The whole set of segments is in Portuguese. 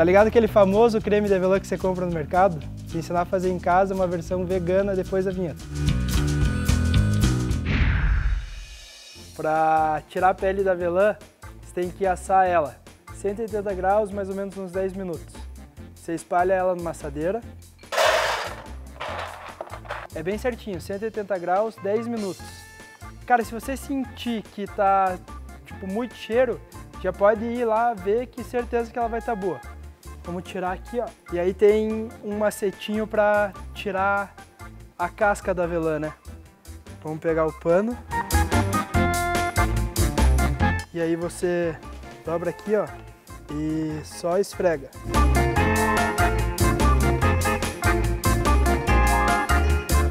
Tá ligado aquele famoso creme de avelã que você compra no mercado? Te ensinar a fazer em casa uma versão vegana depois da vinheta. Para tirar a pele da avelã, você tem que assar ela. 180 graus, mais ou menos uns 10 minutos. Você espalha ela numa assadeira. É bem certinho, 180 graus, 10 minutos. Cara, se você sentir que tá tipo muito cheiro, já pode ir lá ver que certeza que ela vai estar tá boa. Vamos tirar aqui, ó. E aí tem um macetinho para tirar a casca da avelã, né? Vamos pegar o pano. E aí você dobra aqui, ó, e só esfrega.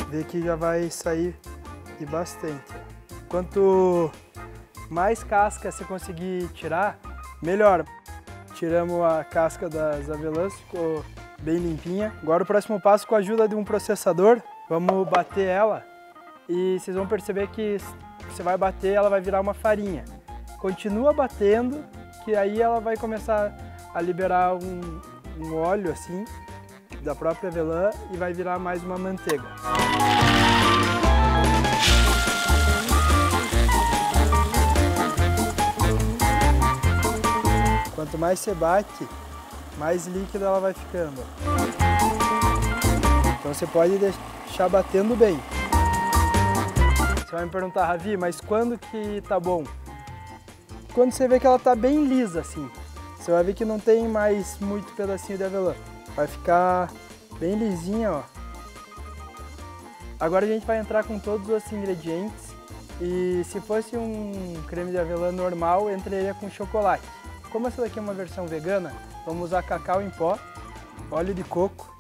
Vê que já vai sair e bastante. Quanto mais casca você conseguir tirar, melhor. Tiramos a casca das avelãs, ficou bem limpinha. Agora o próximo passo, com a ajuda de um processador, vamos bater ela e vocês vão perceber que você vai bater, ela vai virar uma farinha. Continua batendo, que aí ela vai começar a liberar um, um óleo assim, da própria avelã e vai virar mais uma manteiga. Mais você bate, mais líquida ela vai ficando. Então você pode deixar batendo bem. Você vai me perguntar, Ravi, mas quando que tá bom? Quando você vê que ela tá bem lisa assim. Você vai ver que não tem mais muito pedacinho de avelã. Vai ficar bem lisinha, ó. Agora a gente vai entrar com todos os ingredientes e se fosse um creme de avelã normal, entraria com chocolate. Como essa daqui é uma versão vegana, vamos usar cacau em pó, óleo de coco,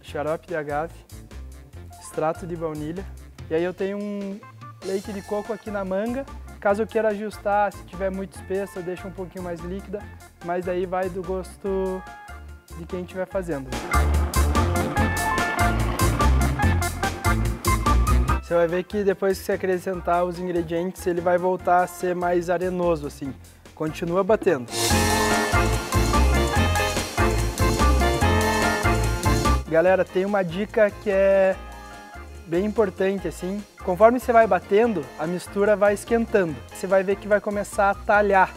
xarope de agave, extrato de baunilha. E aí eu tenho um leite de coco aqui na manga. Caso eu queira ajustar, se tiver muito espesso, eu deixo um pouquinho mais líquida, mas aí vai do gosto de quem estiver fazendo. Você vai ver que depois que você acrescentar os ingredientes, ele vai voltar a ser mais arenoso assim. Continua batendo. Galera, tem uma dica que é bem importante assim. Conforme você vai batendo, a mistura vai esquentando. Você vai ver que vai começar a talhar.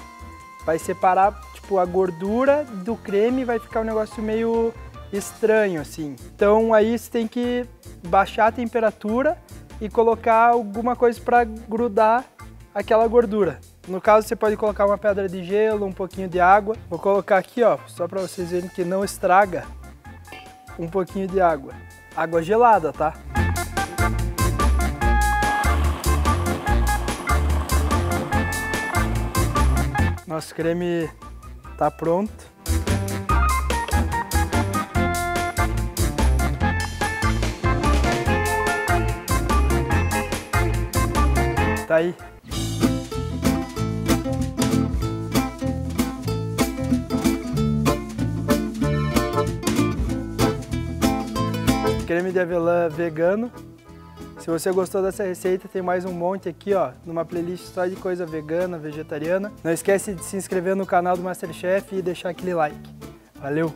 Vai separar tipo a gordura do creme, vai ficar um negócio meio estranho assim. Então aí você tem que baixar a temperatura e colocar alguma coisa para grudar aquela gordura. No caso, você pode colocar uma pedra de gelo, um pouquinho de água. Vou colocar aqui, ó, só para vocês verem que não estraga, um pouquinho de água. Água gelada, tá? Nosso creme tá pronto. Tá aí. Creme de avelã vegano. Se você gostou dessa receita, tem mais um monte aqui, ó, numa playlist só de coisa vegana, vegetariana. Não esquece de se inscrever no canal do Masterchef e deixar aquele like. Valeu!